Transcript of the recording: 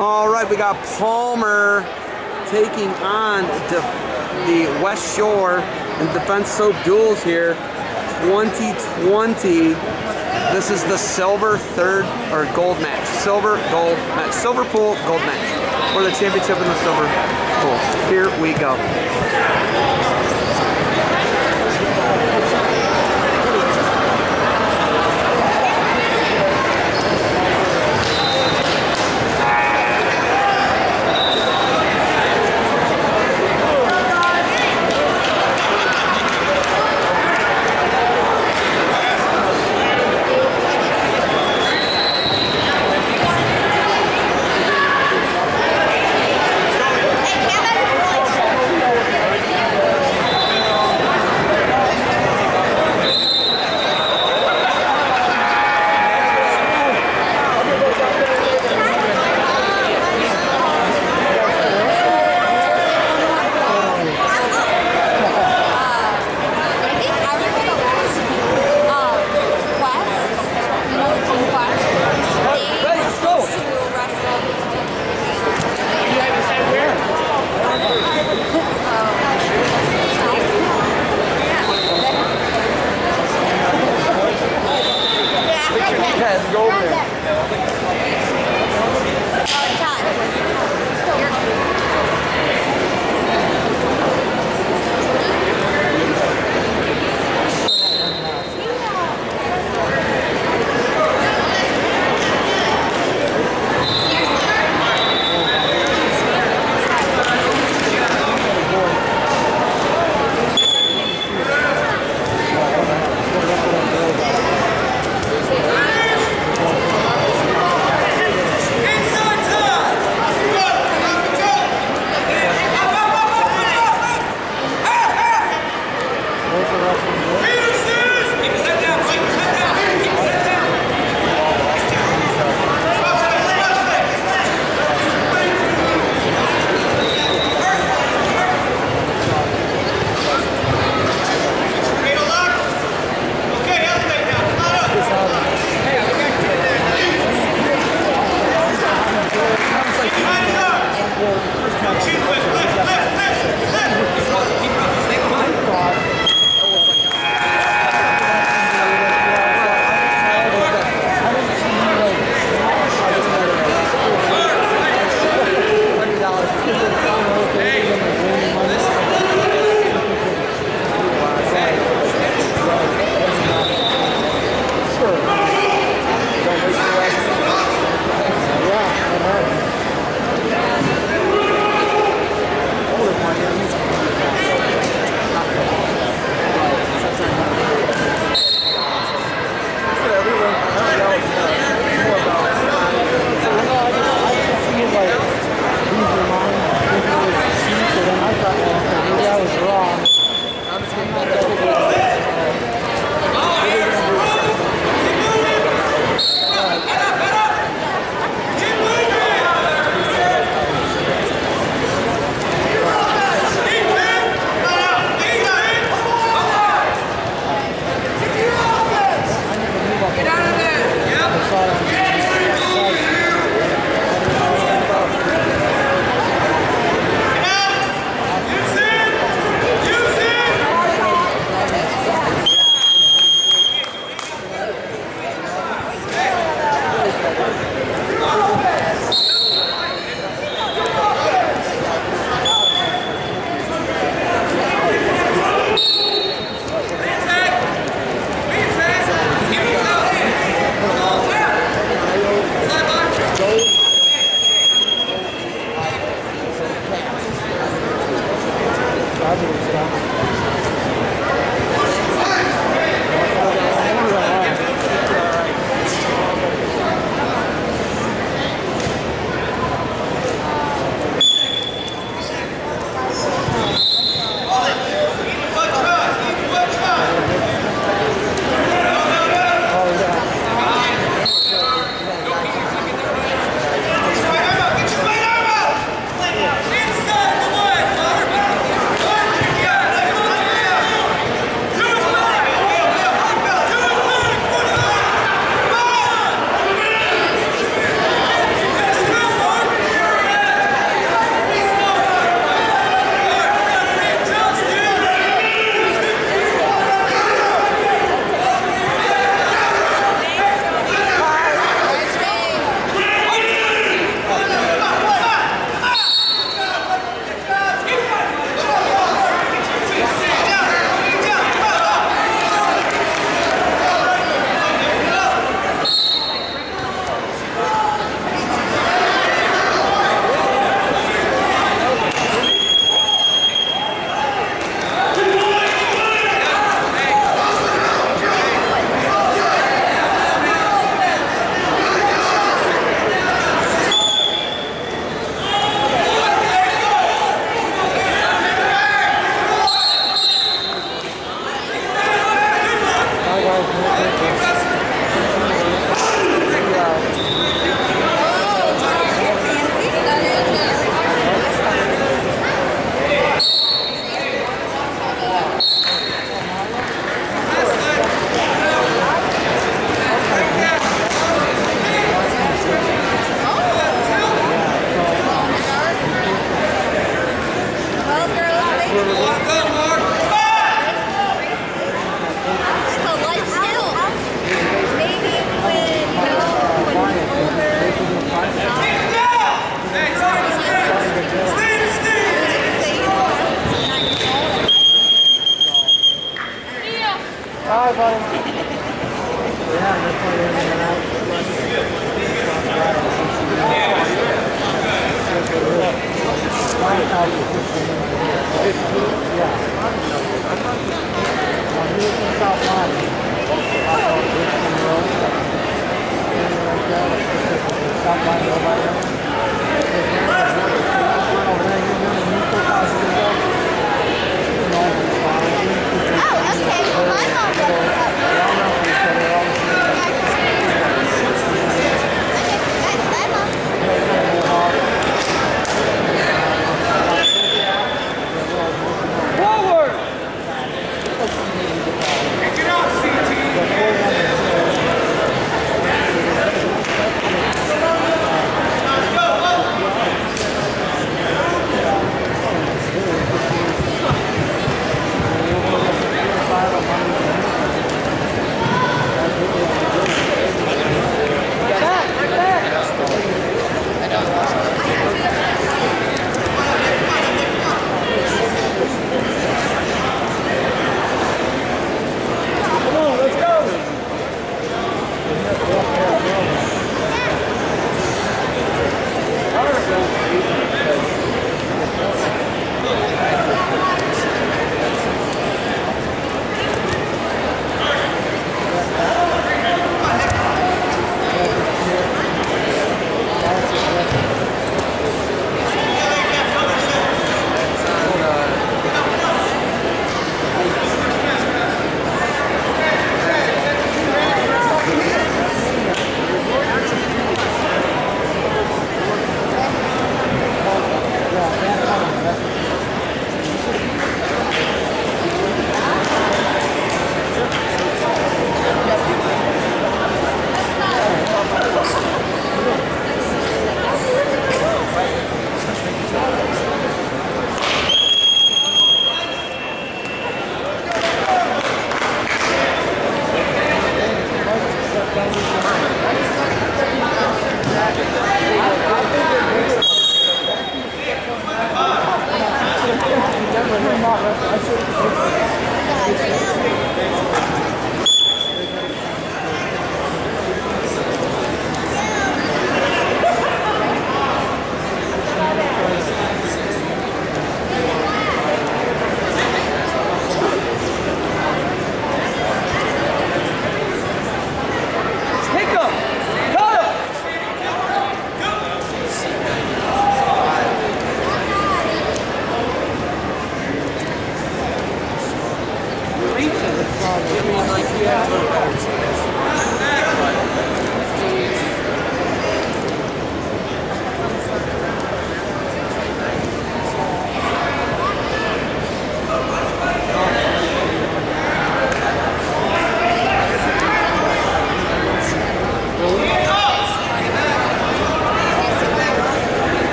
All right, we got Palmer taking on the Westshore and Defense Soap Duals here, 2020. This is the silver third or gold match. Silver, gold match. Silver pool, gold match. For the championship in the silver pool. Here we go.